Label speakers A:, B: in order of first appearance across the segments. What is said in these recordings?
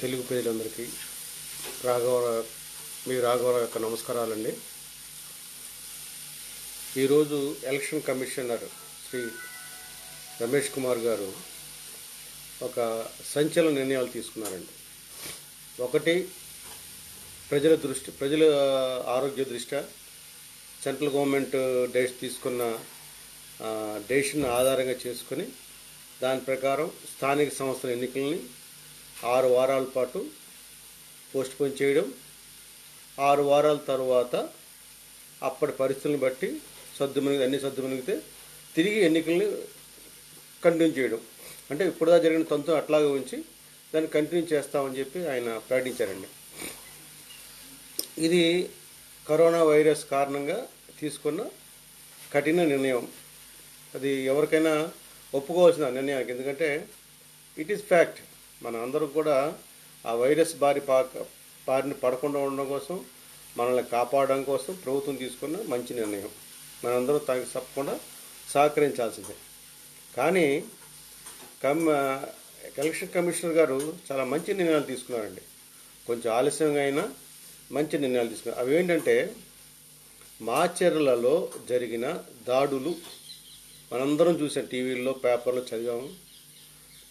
A: తెలుగు ప్రజలందరికీ రాఘవరావు మీ రాఘవరావు యొక్క నమస్కారాలండి. ఈరోజు ఎలక్షన్ కమిషనర్ శ్రీ రమేష్ కుమార్ గారు ఒక సంచలన నిర్ణయాలు తీసుకున్నారండి. ఒకటి ప్రజల దృష్టి ప్రజల ఆరోగ్య దృష్ట్యా సెంట్రల్ గవర్నమెంట్ డేస్ తీసుకున్న డేషన్ ఆధారంగా చేసుకొని దాని ప్రకారం స్థానిక సంస్థల ఎన్నికల్ని ఆరు వారాల పాటు పోస్ట్పోన్ చేయడం ఆరు వారాల తర్వాత అప్పటి పరిస్థితులను బట్టి సర్దుమణిగి అన్ని సర్దుమణిగితే తిరిగి ఎన్నికల్ని కంటిన్యూ చేయడం. అంటే ఇప్పుడుదా జరిగిన తంతు అట్లాగే ఉంచి దాన్ని కంటిన్యూ చేస్తామని చెప్పి ఆయన ప్రకటించారండి. ఇది కరోనా వైరస్ కారణంగా తీసుకున్న కఠిన నిర్ణయం. అది ఎవరికైనా ఒప్పుకోవాల్సిన నిర్ణయానికి. ఎందుకంటే ఇట్ ఈస్ ఫ్యాక్ట్ మన అందరం కూడా ఆ వైరస్ బారి పాక బారిని పడకుండా ఉండడం కోసం మనల్ని కాపాడడం కోసం ప్రభుత్వం తీసుకున్న మంచి నిర్ణయం. మనందరం దానికి తప్పకుండా సహకరించాల్సిందే. కానీ కమ్ ఎలక్షన్ కమిషనర్ గారు చాలా మంచి నిర్ణయాలు తీసుకున్నారండి. కొంచెం ఆలస్యంగా అయినా మంచి నిర్ణయాలు తీసుకున్నారు. అవి ఏంటంటే మాచర్లలో జరిగిన దాడులు. మనందరం చూసాం టీవీల్లో పేపర్లో చదివాము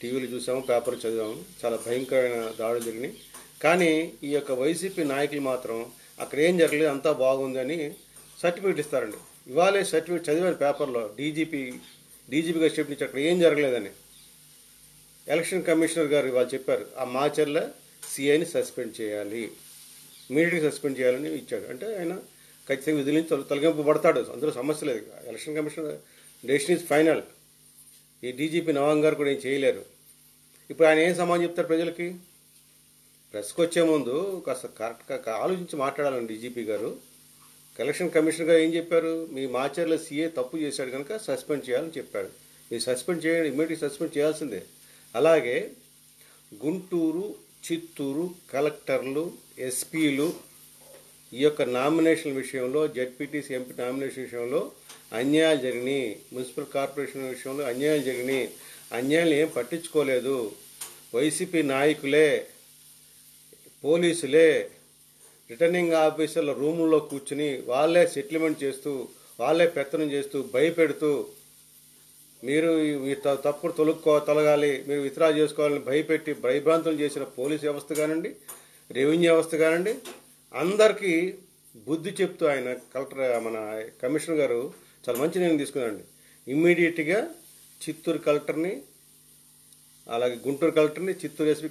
A: టీవీలు చూసాము పేపర్లు చదివాము చాలా భయంకరమైన దాడులు జరిగినాయి. కానీ ఈ యొక్క వైసీపీ నాయకులు మాత్రం అక్కడ ఏం జరగలేదు అంతా బాగుందని సర్టిఫికేట్ ఇస్తారండి. ఇవాళే సర్టిఫికేట్ చదివాను పేపర్లో. డీజీపీ డీజీపీ గారు చెప్పిన అక్కడ ఏం జరగలేదని. ఎలక్షన్ కమిషనర్ గారు ఇవాళ చెప్పారు ఆ మాచర్ల సిఐని సస్పెండ్ చేయాలి. ఇమీడియట్గా సస్పెండ్ చేయాలని ఇచ్చాడు. అంటే ఆయన ఖచ్చితంగా విధుల నుంచి తొలగింపబడతాడు అందులో సమస్య లేదు. Election commission decision is final. ఈ డీజీపీ నవాంగ్ గారు కూడా ఏం చేయలేరు. ఇప్పుడు ఆయన ఏం సమాధానం చెప్తారు ప్రజలకి? ప్రెస్కి వచ్చే ముందు కాస్త కరెక్ట్గా ఆలోచించి మాట్లాడాలండి డీజీపీ గారు. ఎలక్షన్ కమిషన్ గారు ఏం చెప్పారు? మీ మాచర్ల సీఏ తప్పు చేశాడు కనుక సస్పెండ్ చేయాలని చెప్పాడు. మీరు సస్పెండ్ చేయండి ఇమ్మీడియట్ సస్పెండ్ చేయాల్సిందే. అలాగే గుంటూరు చిత్తూరు కలెక్టర్లు ఎస్పీలు ఈ యొక్క నామినేషన్ విషయంలో జడ్పీటీసీ ఎంపీ నామినేషన్ విషయంలో అన్యాయాలు జరిగినాయి. మున్సిపల్ కార్పొరేషన్ విషయంలో అన్యాయాలు జరిగినాయి. అన్యాయాలు ఏం పట్టించుకోలేదు. వైసీపీ నాయకులే పోలీసులే రిటర్నింగ్ ఆఫీసర్ల రూముల్లో కూర్చుని వాళ్ళే సెటిల్మెంట్ చేస్తూ వాళ్ళే పెత్తనం చేస్తూ భయపెడుతూ మీరు త- తప్పుడు తొలుక్కో తొలగాలి మీరు విత్డ్రా చేసుకోవాలని భయపెట్టి భయభ్రాంతులు చేసిన పోలీస్ వ్యవస్థ కానివ్వండి రెవెన్యూ వ్యవస్థ కానివ్వండి అందరికీ బుద్ధి చెప్తూ ఆయన కలెక్టర్ మన కమిషనర్ గారు చాలా మంచి నిర్ణయం తీసుకున్నారండి. ఇమ్మీడియట్గా చిత్తూరు కలెక్టర్ని అలాగే గుంటూరు కలెక్టర్ని చిత్తూరు ఎస్పీ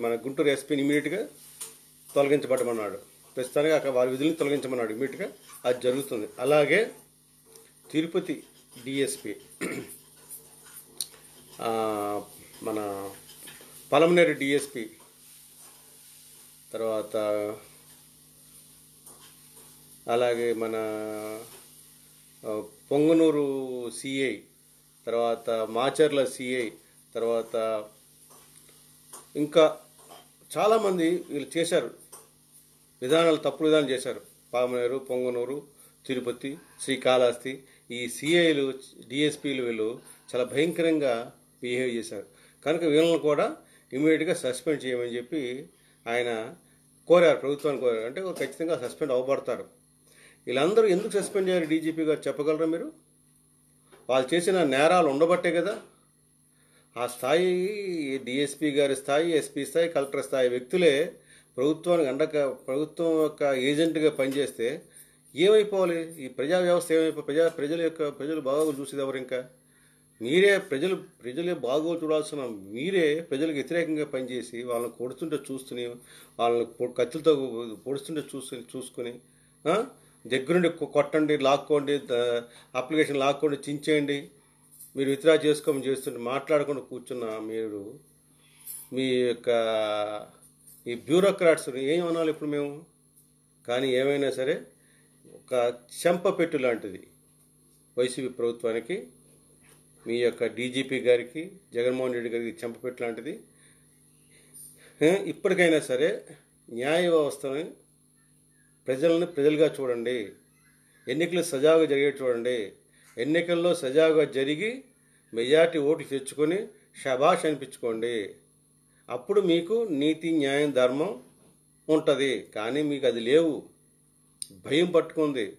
A: మన గుంటూరు ఎస్పీని ఇమీడియట్గా తొలగించబడమన్నాడు ప్రస్తుతానికి అక్కడ వారి విధులను తొలగించమన్నాడు ఇమీడియట్గా అది జరుగుతుంది. అలాగే తిరుపతి డిఎస్పి మన పలమనేరు డిఎస్పి తర్వాత అలాగే మన పొంగనూరు సిఐ తర్వాత మాచర్ల సిఐ తర్వాత ఇంకా చాలామంది వీళ్ళు చేశారు. విధానాలు తప్పుడు విధానం చేశారు. పామనేరు పొంగనూరు తిరుపతి శ్రీకాళహస్తి ఈ సిఐలు డిఎస్పీలు వీళ్ళు చాలా భయంకరంగా బిహేవ్ చేశారు. కనుక వీళ్ళని కూడా ఇమీడియట్గా సస్పెండ్ చేయమని చెప్పి ఆయన కోరారు ప్రభుత్వాన్ని కోరారు. అంటే ఖచ్చితంగా సస్పెండ్ అవ్వబడతారు. వీళ్ళందరూ ఎందుకు సస్పెండ్ చేయాలి డీజీపీ గారు చెప్పగలరా మీరు? వాళ్ళు చేసిన నేరాలు ఉండబట్టే కదా. ఆ స్థాయి డిఎస్పీ గారి స్థాయి ఎస్పీ స్థాయి కలెక్టర్ స్థాయి వ్యక్తులే ప్రభుత్వానికి అండక ప్రభుత్వం యొక్క ఏజెంట్గా పనిచేస్తే ఏమైపోవాలి? ఈ ప్రజా వ్యవస్థ ఏమైపో ప్రజా ప్రజల యొక్క ప్రజలు బాగోగులు చూసేది ఎవరు ఇంకా? మీరే ప్రజలు ప్రజలే బాగోగులు చూడాల్సిన మీరే ప్రజలకు వ్యతిరేకంగా పనిచేసి వాళ్ళని కొడుతుంటే చూస్తుని వాళ్ళని కత్తులతో పొడుస్తుంటే చూసుకుని చూసుకుని దగ్గరుండి కొట్టండి లాక్కోండి అప్లికేషన్ లాక్కోండి చించేయండి. మీరు విత్డ్రా చేసుకోమని చేస్తుంటే మాట్లాడకుండా కూర్చున్న మీరు మీ యొక్క ఈ బ్యూరోక్రాట్స్ ఏం అనాలి ఇప్పుడు మేము? కానీ ఏమైనా సరే ఒక చెంపపెట్టు లాంటిది వైసీపీ ప్రభుత్వానికి మీ యొక్క డీజీపీ గారికి జగన్మోహన్ రెడ్డి గారికి చెంపపెట్టు లాంటిది. ఇప్పటికైనా సరే న్యాయ వ్యవస్థని ప్రజలను ప్రజలుగా చూడండి. ఎన్నికలు సజావుగా జరిగే చూడండి. ఎన్నికల్లో సజావుగా జరిగి మెజార్టీ ఓట్లు తెచ్చుకొని షబాష్ అనిపించుకోండి. అప్పుడు మీకు నీతి న్యాయం ధర్మం ఉంటుంది. కానీ మీకు అది లేవు. భయం పట్టుకుంది.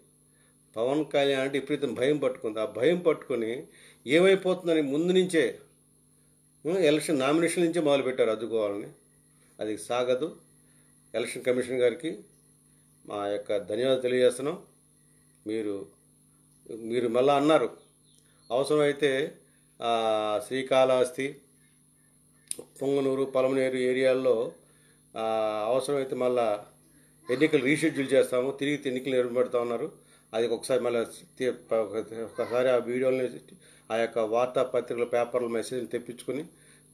A: పవన్ కళ్యాణ్ అంటే విపరీతం భయం పట్టుకుంది. ఆ భయం పట్టుకొని ఏమైపోతుందని ముందు నుంచే ఎలక్షన్ నామినేషన్ నుంచే మొదలుపెట్టారు అద్దుకోవాలని అది సాగదు. ఎలక్షన్ కమిషన్ గారికి మా యొక్క ధన్యవాదాలు తెలియజేస్తున్నాం. మీరు మీరు మళ్ళా అన్నారు. అవసరమైతే శ్రీకాళహస్తి పొంగనూరు పలమనేరు ఏరియాల్లో అవసరమైతే మళ్ళా ఎన్నికలు రీషెడ్యూల్ చేస్తాము తిరిగి ఎన్నికలు నిర్వహించబడతా ఉన్నారు. అది ఒకసారి మళ్ళీ ఒకసారి ఆ వీడియోలని ఆ యొక్క వార్తాపత్రికల పేపర్ల మెసేజ్ని తెప్పించుకొని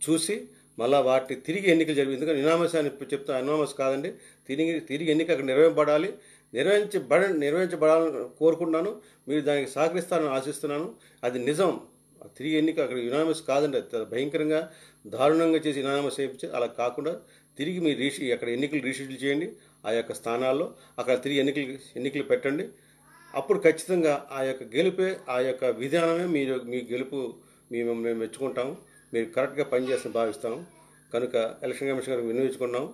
A: చూసి మళ్ళీ వాటి తిరిగి ఎన్నికలు జరిగింది ఎందుకంటే ఇనామస్ అని చెప్తా ఇనామస్ కాదండి. తిరిగి తిరిగి ఎన్నిక అక్కడ నిర్వహింపబడాలి. నిర్వహించబడ నిర్వహించబడాలని కోరుకుంటున్నాను. మీరు దానికి సహకరిస్తారని ఆశిస్తున్నాను. అది నిజం. తిరిగి ఎన్నిక అక్కడ యునామస్ కాదండి. అది భయంకరంగా దారుణంగా చేసి యునామస్ చేయించి అలా కాకుండా తిరిగి మీరు రీషి అక్కడ ఎన్నికలు రీషెడ్యూల్ చేయండి. ఆ యొక్క స్థానాల్లో అక్కడ తిరిగి ఎన్నికలు ఎన్నికలు పెట్టండి. అప్పుడు ఖచ్చితంగా ఆ యొక్క గెలుపే ఆ యొక్క విధానమే మీరు మీ గెలుపు మేము మేము మెచ్చుకుంటాము. మీరు కరెక్ట్గా పనిచేసిన భావిస్తాము. కనుక ఎలక్షన్ కమిషన్ గారికి వినియోగించుకున్నాం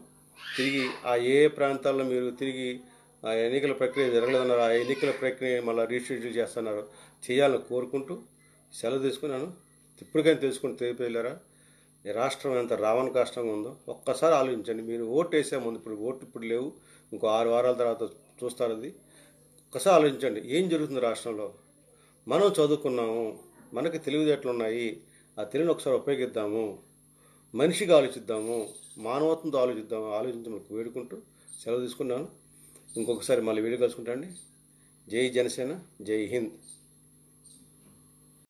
A: తిరిగి ఆ ఏ ప్రాంతాల్లో మీరు తిరిగి ఆ ఎన్నికల ప్రక్రియ జరగలేదన్నారు ఆ ఎన్నికల ప్రక్రియ మళ్ళీ రీషెడ్యూల్ చేస్తున్నారు చేయాలని కోరుకుంటూ సెలవు తీసుకున్నాను. ఇప్పటికైనా తెలుసుకుని తెలిపేళ్ళారా ఈ రాష్ట్రం ఎంత రావణ కష్టంగా ఉందో ఒక్కసారి ఆలోచించండి. మీరు ఓటు వేసే ముందు ఇప్పుడు ఓటు ఇప్పుడు లేవు. ఇంకో ఆరు వారాల తర్వాత చూస్తారు అది. ఒక్కసారి ఆలోచించండి. ఏం జరుగుతుంది రాష్ట్రంలో? మనం చదువుకున్నాము మనకి తెలివితేటలు ఉన్నాయి. ఆ తెలివిని ఒకసారి ఉపయోగిద్దాము. మనిషిగా ఆలోచిద్దాము మానవత్వంతో ఆలోచిద్దాము ఆలోచించమని వేడుకుంటూ సెలవు తీసుకున్నాను. ఇంకొకసారి మళ్ళీ వీడియో కలుసుకుంటాండి. జై జనసేన జై హింద్.